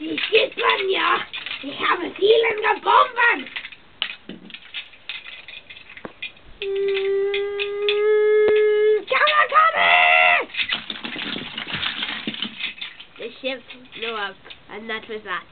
Die sieht man ja. Ich habe vielen gebomben. Mm, The ship blew up, and that was that.